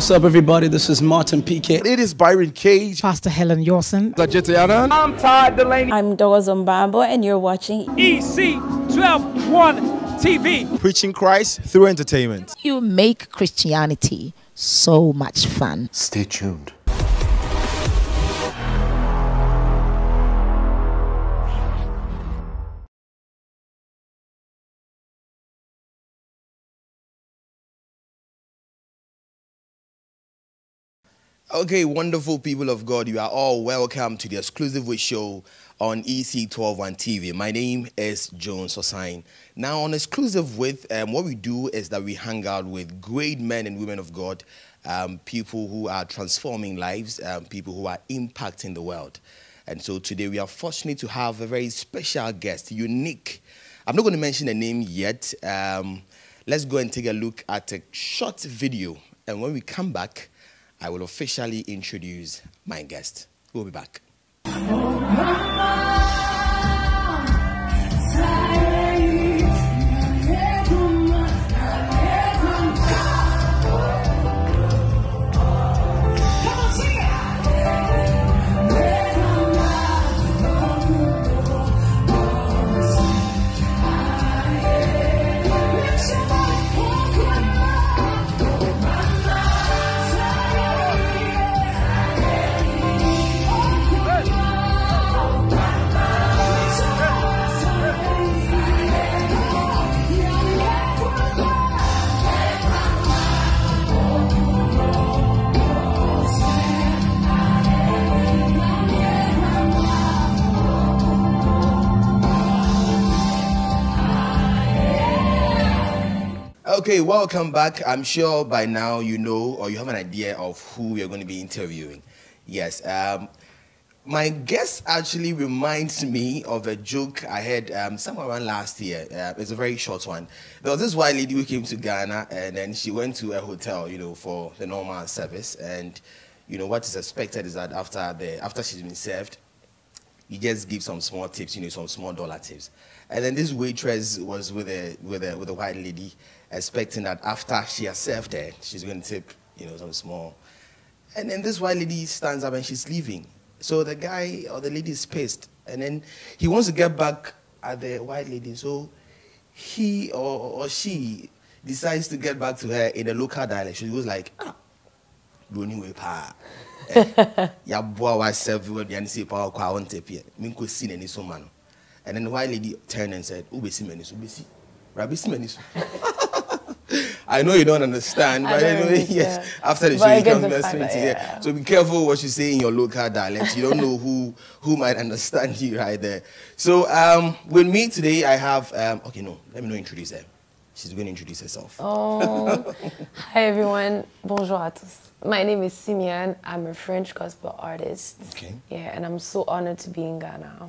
What's up, everybody? This is Martin PK. It is Byron Cage. Pastor Helen Yawson. I'm Todd Dulaney. I'm Doa Zombambo, and you're watching Ec12one TV. Preaching Christ through entertainment. You make Christianity so much fun. Stay tuned. Okay, wonderful people of God, you are all welcome to the Xclusive With show on Ec12one TV. My name is Jones Osine. Now, on Xclusive With, um, what we do is that we hang out with great men and women of God, um, people who are transforming lives, um, people who are impacting the world. And so today we are fortunate to have a very special guest, unique. I'm not going to mention the name yet. Um, let's go and take a look at a short video. And when we come back, I will officially introduce my guest. We'll be back. Okay, welcome back. I'm sure by now you know or you have an idea of who we are going to be interviewing. Yes, um, my guest actually reminds me of a joke I had um, somewhere around last year. Uh, it's a very short one. There was this white lady who came to Ghana and then she went to a hotel, you know, for the normal service. And, you know, what is expected is that after, the, after she's been served, you just give some small tips, you know, some small dollar tips. And then this waitress was with a, with a, with a white lady expecting that after she has served her, she's going to tip, you know, some small. And then this white lady stands up and she's leaving. So the guy or the lady is pissed. And then he wants to get back at the white lady. So he or, or she decides to get back to her in a local dialect. She was like, ah, way pa. Ya boy was serve you and say so. And then the white lady turned and said, Ubesi menis, ubesi. Rabbi menis. I know you don't understand, but anyway, yes. After the show, you come fact me yeah. So be careful what you say in your local dialect. You don't know who who might understand you right there. So um, with me today, I have um, okay, no, let me not introduce her. She's going to introduce herself. Oh, hi everyone. Bonjour à tous. My name is Simiane. I'm a French gospel artist. Okay. Yeah, and I'm so honored to be in Ghana.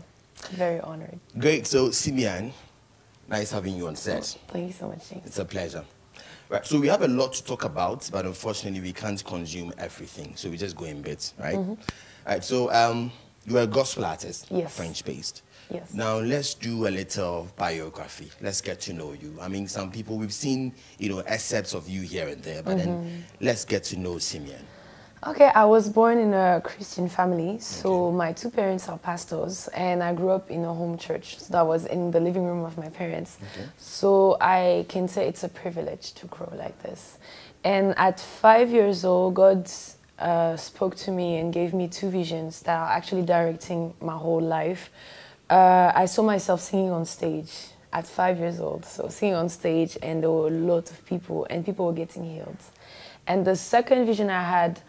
Very honored. Great. So Simiane, nice having you on set. Thank you so much, James. It's a pleasure. Right. So we have a lot to talk about, but unfortunately we can't consume everything. So we just go in bits, right? Mhm. Right. So um, you're a gospel artist, Yes. French based. Yes. Now let's do a little biography. Let's get to know you. I mean, some people we've seen, you know, excerpts of you here and there, but then Mhm. let's get to know Simiane. Okay, I was born in a Christian family, so my two parents are pastors, and I grew up in a home church. So that was in the living room of my parents. So I can say it's a privilege to grow like this. And at five years old, God uh, spoke to me and gave me two visions that are actually directing my whole life. Uh, I saw myself singing on stage at five years old, so singing on stage, and there were a lot of people, and people were getting healed. And the second vision I had,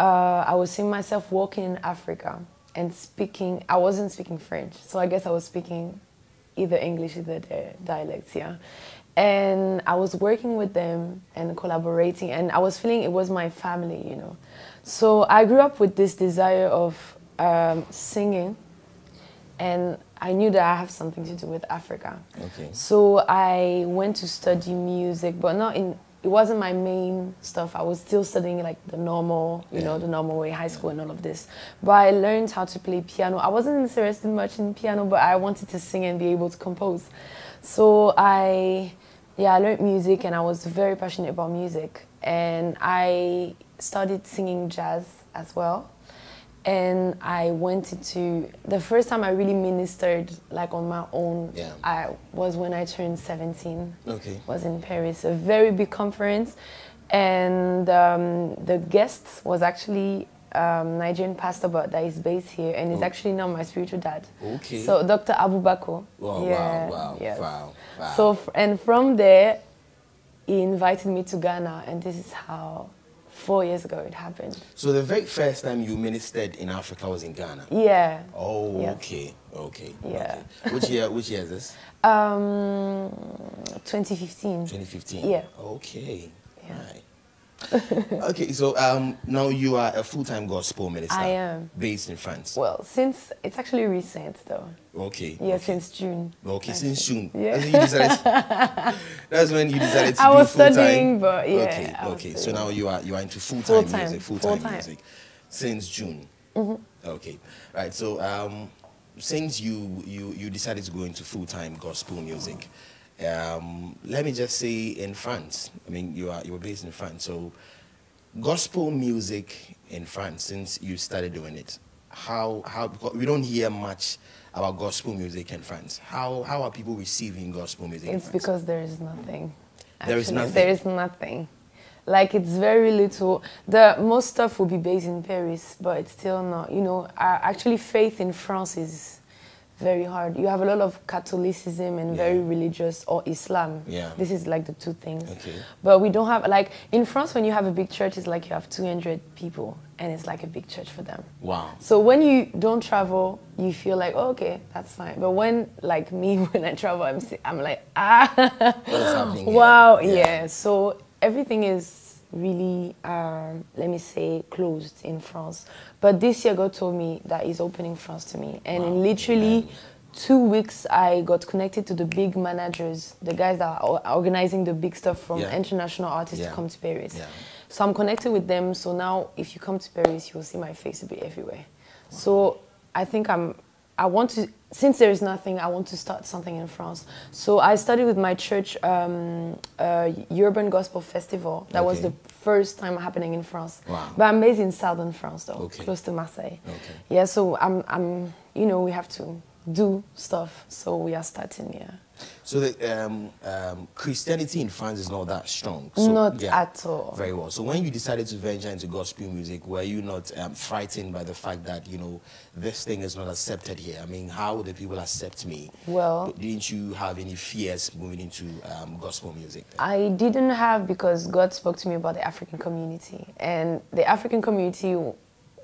uh, I was seeing myself walking in Africa and speaking. I wasn't speaking French, so I guess I was speaking either English, either their dialects, yeah. And I was working with them and collaborating, and I was feeling it was my family, you know. So I grew up with this desire of um, singing, and I knew that I have something to do with Africa. Okay. So I went to study music, but not in. It wasn't my main stuff. I was still studying like the normal, you know, the normal way, high school and all of this. But I learned how to play piano. I wasn't interested much in piano, but I wanted to sing and be able to compose. So I yeah, I learned music and I was very passionate about music. And I started singing jazz as well. And I went into the first time I really ministered like on my own. Yeah. I was when I turned 17. Okay. Was in Paris, a very big conference, and um, the guest was actually um, Nigerian pastor, but that is based here, and is actually now my spiritual dad. Okay. So Dr. Abu Bako. Wow, Yeah, wow, wow, yes. wow, wow. So and from there, he invited me to Ghana, and this is how four years ago it happened. So the very first time you ministered in Africa was in Ghana. Yeah. Oh, Yes. okay, okay. Yeah. okay. Which year? Which year is this? Um, 2015. 2015. Yeah. Okay. Yeah. Right. okay, so um, now you are a full-time gospel minister. I am. Based in France. Well, since it's actually recent though. Okay. Yeah, okay. since June. Okay, since June. Yeah. That's when you decided. that's when you decided to I was studying, but yeah, Okay, okay. So now you are you are into full-time, music, full-time, music, since June. Mm-hmm. Okay, right. So um, since you you you decided to go into full-time gospel music, um, let me just say in France. I mean, you are you were based in France, so gospel music in France since you started doing it. How how we don't hear much about gospel music in France. How how are people receiving gospel music? in It's France? because there is nothing. There is Actually, nothing. There is nothing. Like it's very little. The most stuff will be based in Paris, but it's still not. You know, uh, actually, faith in France is very hard. You have a lot of Catholicism and very religious, or Islam. Yeah. This is like the two things. Okay. But we don't have like in France when you have a big church, it's like you have 200 people, and it's like a big church for them. Wow. So when you don't travel, you feel like, oh, okay, that's fine. But when, like me, when I travel, I'm, I'm like, ah, wow, Yeah. yeah. So everything is really, um, let me say, closed in France. But this year, God told me that He's opening France to me, and in literally two weeks, I got connected to the big managers, the guys that are organizing the big stuff from Yeah. international artists Yeah. to come to Paris. Yeah. So I'm connected with them. So now, if you come to Paris, you will see my face a bit everywhere. So I think I'm. I want to. Since there is nothing, I want to start something in France. So I studied with my church um, uh, Urban Gospel Festival. That was the first time happening in France. Wow. But I'm based in southern France, though, Okay. close to Marseille. Okay. Yeah. So I'm. I'm. You know, we have to do stuff. So we are starting. Yeah. So the um, um, Christianity in France is not that strong. So, Not at all. Very well. So when you decided to venture into gospel music, were you not um, frightened by the fact that you know this thing is not accepted here? I mean, how will the people accept me? Well- But didn't you have any fears moving into um, gospel music? then? I didn't have because God spoke to me about the African community. And the African community,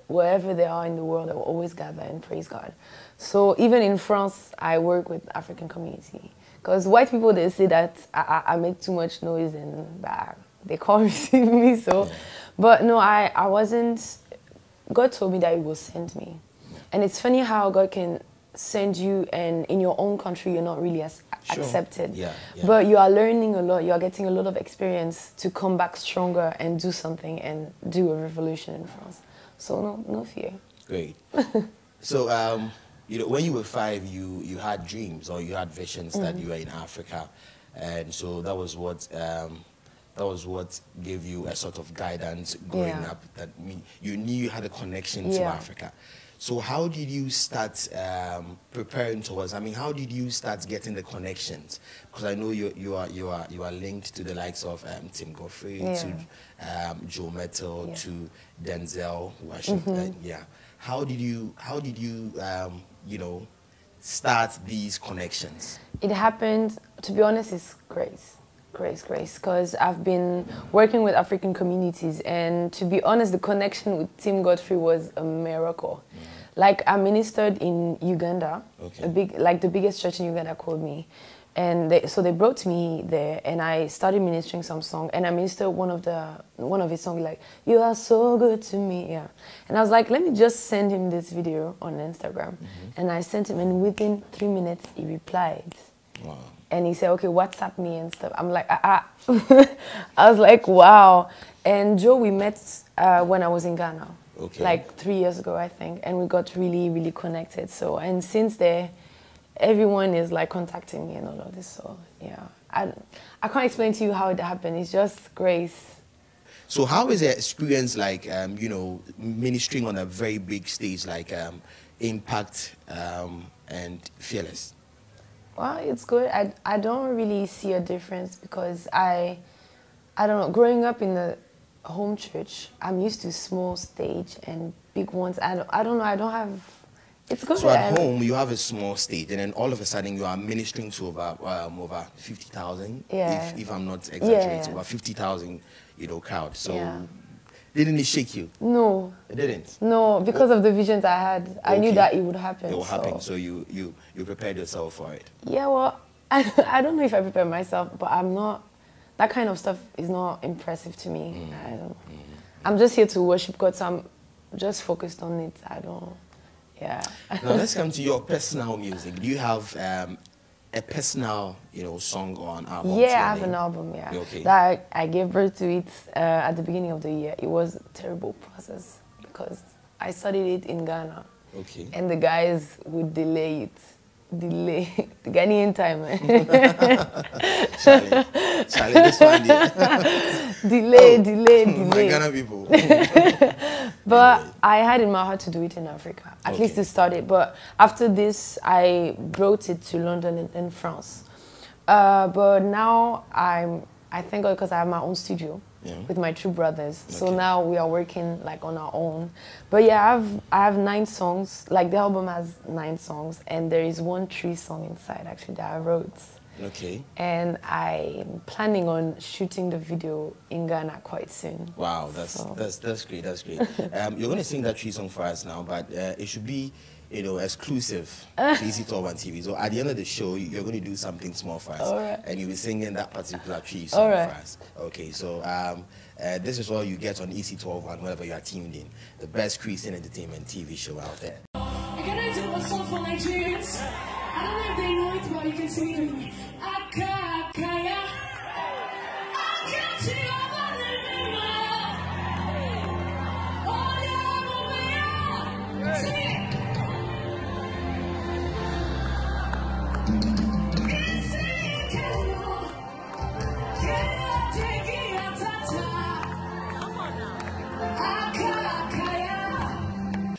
wherever they are in the world, they will always gather and praise God. So even in France, I work with African community. Because white people, they say that I, I, I make too much noise and bah, they can't receive me. So, But no, I, I wasn't, God told me that He will send me. And it's funny how God can send you and in your own country you're not really as Sure. accepted. Yeah, yeah. But you are learning a lot. You are getting a lot of experience to come back stronger and do something and do a revolution in France. So no, no fear. Great. so, um, you know, when you were five, you, you had dreams or you had visions Mm-hmm. that you were in Africa, and so that was what um, that was what gave you a sort of guidance growing Yeah. up. That you knew you had a connection to Africa. So, how did you start um, preparing towards? I mean, how did you start getting the connections? Because I know you you are you are you are linked to the likes of um, Tim Godfrey, Yeah. to um, Joe Mettle, Yeah. to Denzel Washington. Yeah. How did you how did you um, you know start these connections? It happened, to be honest, it's grace. Grace, grace. Because I've been working with African communities, and to be honest, the connection with Tim Godfrey was a miracle. Like, I ministered in Uganda, Okay. a big, like the biggest church in Uganda called me. And they, so they brought me there, and I started ministering some song, and I ministered one of the one of his songs, like "You Are So Good to Me," yeah. And I was like, let me just send him this video on Instagram, and I sent him, and within three minutes he replied, Wow. and he said, okay, WhatsApp me and stuff. I'm like, ah, ah. I was like, wow. And Joe, we met uh, when I was in Ghana, Okay. like three years ago, I think, and we got really, really connected. So, and since there, everyone is like contacting me and all of this. So, yeah, I, I can't explain to you how it happened. It's just grace. So how is the experience like, um, you know, ministering on a very big stage like um, Impact um, and Fearless? Well, it's good. I, I don't really see a difference because I, I don't know, growing up in the home church, I'm used to small stage and big ones. I don't, I don't know, I don't have, it's good. So at home you have a small stage, and then all of a sudden you are ministering to over um, over fifty thousand. Yeah. If, if I'm not exaggerating, yeah. over fifty thousand, you know, crowd. So Yeah. didn't it shake you? No, It didn't. no, because of the visions I had, I knew that it would happen. It will happen. so- So you you you prepared yourself for it. Yeah, well, I, I don't know if I prepare myself, but I'm not. That kind of stuff is not impressive to me. I don't. I'm just here to worship God, so I'm just focused on it. I don't. Yeah. Now let's come to your personal music. Do you have um, a personal, you know, song or an album? Yeah, I have name? an album. Yeah, Okay. that I, I gave birth to it uh, at the beginning of the year. It was a terrible process because I studied it in Ghana, Okay. and the guys would delay it, delay the Ghanaian time, man. Charlie, Charlie, this one, delay, delay, delay. my Ghana people. But I had in my heart to do it in Africa, at Okay. least to start it. But after this, I brought it to London and, and France. Uh, but now I'm, I thank God because I have my own studio Yeah. with my two brothers. So now we are working like on our own. But yeah, I have I have nine songs. Like the album has nine songs, and there is one Twi song inside actually that I wrote. Okay. And I'm planning on shooting the video in Ghana quite soon. Wow, that's So- that's that's great. That's great. Um, you're going to sing that Twi song for us now, but uh, it should be, you know, exclusive to Easy Talk on TV. So at the end of the show, you're going to do something small for us, All right. and you'll be singing that particular Twi song All right. for us. Okay, so um, uh, this is all you get on EC12 and wherever you are tuned in, the best Christian entertainment TV show out there. Can I do a song for Nigerians? I don't know if they know it, but you can sing it with me. Aka, Akaya.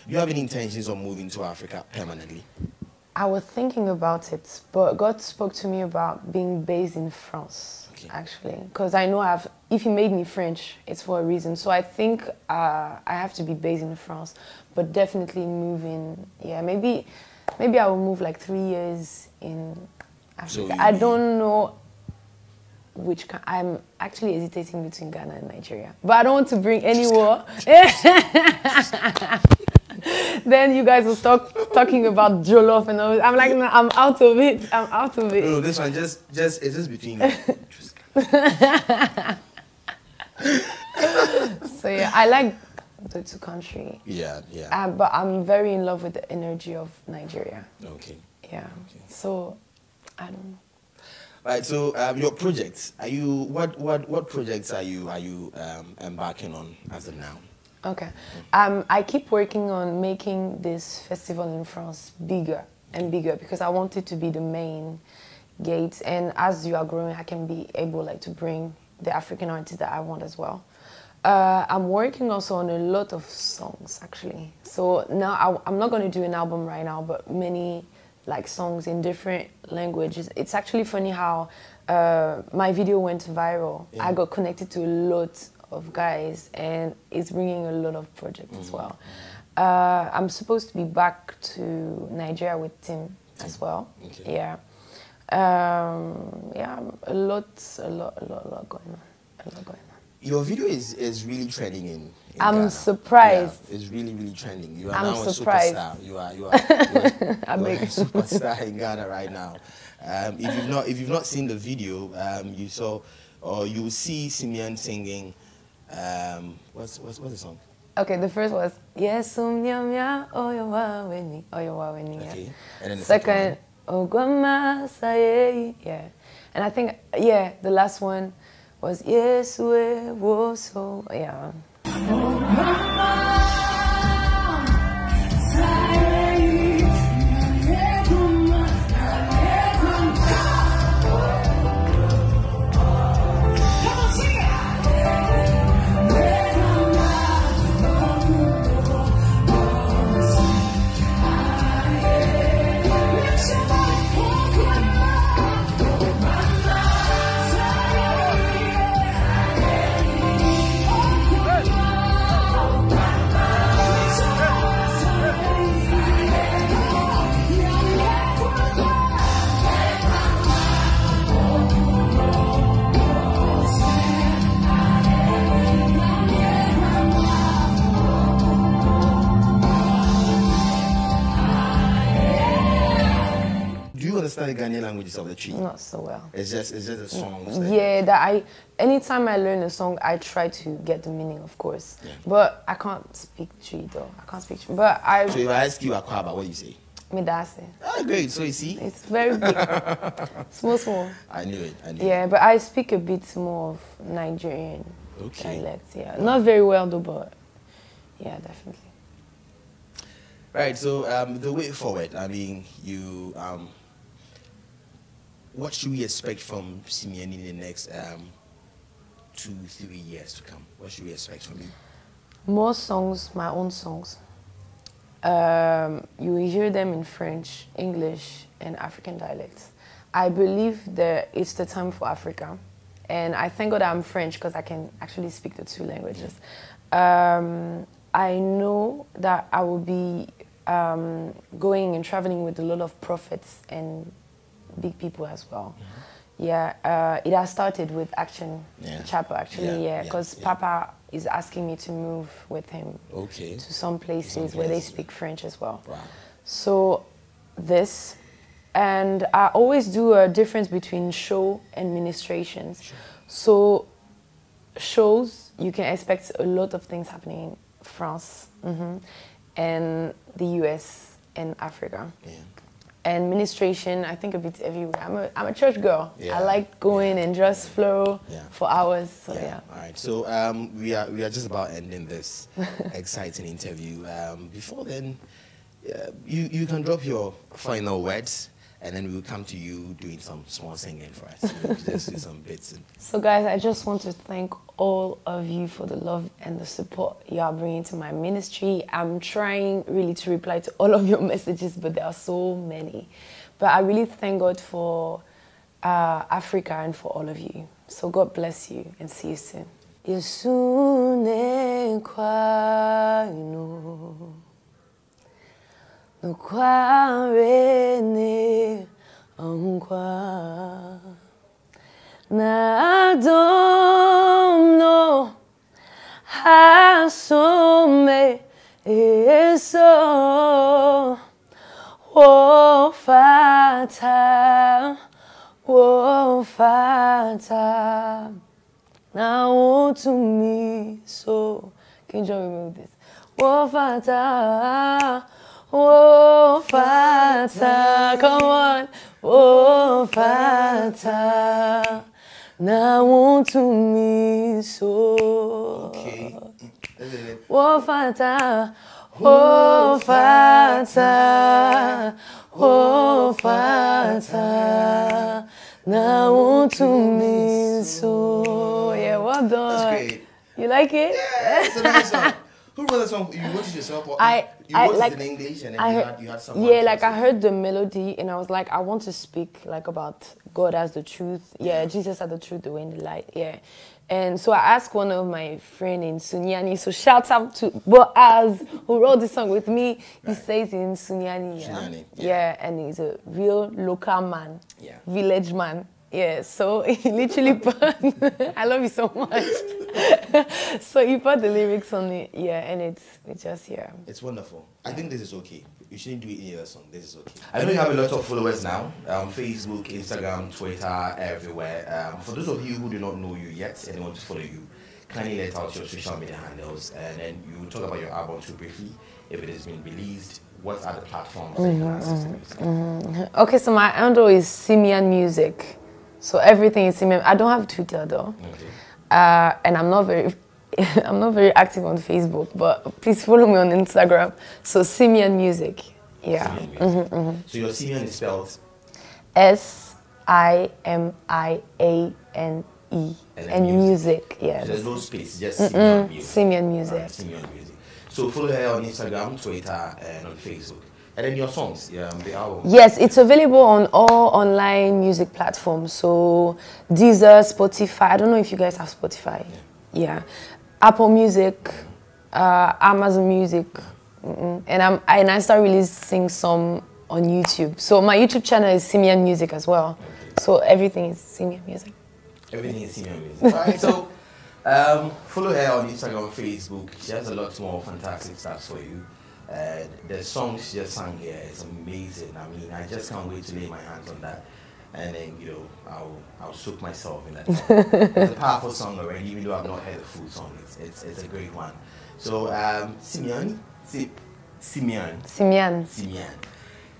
Do you have any intentions of moving to Africa permanently? I was thinking about it, but God spoke to me about being based in France, Okay. actually, because I know I've. If He made me French, it's for a reason. So I think uh, I have to be based in France, but definitely moving. Yeah, maybe, maybe I will move like three years in Africa. you- I don't know which I'm actually hesitating between Ghana and Nigeria, but I don't want to bring any war. then you guys will start talking about jollof and all. I'm like, no, I'm out of it. I'm out of it. no, this one just just it's just between you. So yeah, I like the two country, yeah, yeah. uh, but I'm very in love with the energy of Nigeria. Okay. Yeah. Okay. So I don't know. Right. So um, your projects, are you what what what projects are you are you um, embarking on as of now? Okay. Um, I keep working on making this festival in France bigger and bigger because I want it to be the main gate. And as you are growing, I can be able like to bring the African artists that I want as well. Uh, I'm working also on a lot of songs actually. So now I, I'm not going to do an album right now, but many like songs in different languages. It's actually funny how uh, my video went viral. I got connected to a lot of guys, and it's bringing a lot of projects as well. Uh, I'm supposed to be back to Nigeria with Tim as well. Okay. Yeah, um, yeah, a lot, a lot, a lot, a lot going on, a lot going on. Your video is is really trending in. in I'm Ghana. surprised. Yeah, it's really really trending. You are I'm now surprised. a superstar. You are you are, you are, you are a superstar in Ghana right now. Um, if you've not if you've not seen the video, um, you saw or you see Simiane singing. Um, what's what's what's the song? Okay, the first was yes, um, yum, ya, oh, you are winning, oh, you are winning. Yeah. Okay. And then the second, oh, Guama, saye, yeah. And I think, yeah, the last one was yes, we was so, yeah. Understand the Ghanaian languages of the Twi? Not so well. It's just it's just the songs. that- Yeah, that I anytime I learn a song, I try to get the meaning, of course. Yeah. But I can't speak Twi though. I can't speak Twi. But I So if I ask you Akwaba, what do you say? me that's it. Ah, great. So you see, It's very big. small, small. I knew it. I knew Yeah, it. but I speak a bit more of Nigerian Okay. dialect. Yeah, not very well though, but yeah, definitely. Right. So um, the way forward. I mean, you. Um, what should we expect from Simiane in the next um, two, three years to come? What should we expect from you? More songs, my own songs. Um, you will hear them in French, English, and African dialects. I believe that it's the time for Africa. And I thank God I'm French because I can actually speak the two languages. Um, I know that I will be um, going and traveling with a lot of prophets and big people as well. Yeah, uh, it has started with Action Yeah. Chapel actually, Yeah, yeah, yeah, because yeah. Papa is asking me to move with him Okay. to some places Some where they speak French as well. Wow. So this, and I always do a difference between show and ministrations. So shows, you can expect a lot of things happening in France mhm, and the US and Africa. Yeah. And ministration, I think a bit everywhere. I'm a, I'm a church girl. Yeah. I like going and just flow Yeah. for hours. So yeah. Yeah. All right. So um, we are we are just about ending this exciting interview. Um, before then, uh, you you can drop your final words, and then we'll come to you doing some small singing for us. We'll just do some bits. And, So, guys, I just want to thank all of you for the love and the support you are bringing to my ministry. I'm trying really to reply to all of your messages, but there are so many. But I really thank God for uh, Africa and for all of you. So, God bless you and see you soon. Domno hasome eso now to me? So can you remove this? Wo fata wo fata come on. Wo fata now want to me so okay. fata fata fata now want to me so yeah well done. That's great. you like it? Yeah, it's a nice song. Who wrote the song? You wrote it yourself, or I- you I wrote like- it in English, and then I you, heard, had, you had someone. yeah, like I heard the melody and I was like, I want to speak like about God as the truth. Yeah, Jesus as the truth, the way and the light. Yeah. And so I asked one of my friend in Sunyani. So shout out to Boaz who wrote the song with me. He says in Sunyani. Yeah. Sunyani, yeah. yeah. and he's a real local man. Yeah. Village man. Yeah, so he literally put, I love you so much. so he put the lyrics on it, yeah, and it's, it's just, yeah. It's wonderful. I think this is okay. You shouldn't do it any other song. This is okay. I know you have a lot of followers now. Um, Facebook, Instagram, Twitter, everywhere. Um, for those of you who do not know you yet and want to follow you, kindly let out your social media handles and then you talk about your album too briefly. If it has been released, what are the platforms that you can access the music? Okay, so my handle is Simiane Music. So everything is Simiane. I don't have Twitter though. Okay. Uh, and I'm not very I'm not very active on Facebook, but please follow me on Instagram. So Simiane Music. Yeah. Simiane music. So your Simiane is spelled S I M I A N E. And And then music, so there's no space, just Simiane music. Simiane Music. Alright, Simiane music. So follow her on Instagram, Twitter, and on Facebook. And then your songs, yeah, the album. Yes, it's available on all online music platforms. So Deezer, Spotify. I don't know if you guys have Spotify. Yeah. Apple Music, uh, Amazon Music, mm-mm. and I'm and I start releasing some on YouTube. So my YouTube channel is Simiane Music as well. So everything is Simiane Music. Everything is Simiane music. Alright, so um, follow her on Instagram, Facebook. She has a lot more fantastic stuff for you. Uh, the songs she just sang here is amazing. I mean, I just can't wait to lay my hands on that. And then, you know, I'll, I'll soak myself in that song. it's a powerful song already, even though I've not heard the full song. It's, it's, it's a great one. So, um, Simiane, Si- Simiane, Simiane. Simiane.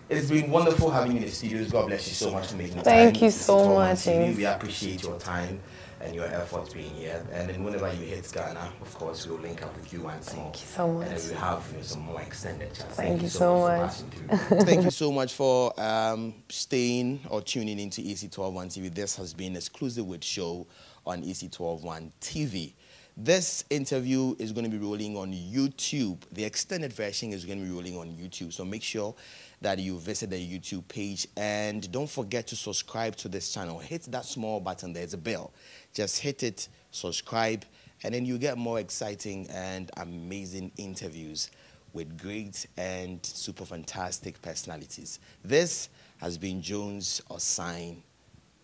It's been wonderful having you in the studios. God bless you so much for making Thank time. you so much, We appreciate your time and your efforts being here. And then whenever you hit Ghana, of course, we'll link up with you once more. Thank you so much. And we'll have you know, some more extended chats. Thank you so for much. passing. Thank you so much for um, staying or tuning into Ec12one TV. This has been Xclusive With show on Ec12one TV. This interview is going to be rolling on YouTube. The extended version is going to be rolling on YouTube. So make sure that you visit the YouTube page and don't forget to subscribe to this channel. Hit that small button. There's a bell. Just hit it, subscribe, and then you get more exciting and amazing interviews with great and super fantastic personalities. This has been Jones Osine,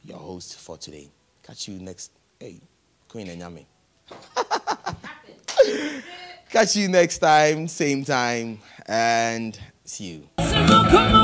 your host for today. Catch you next. Hey, Queen Enyame. Catch you next time, same time, and see you. Lift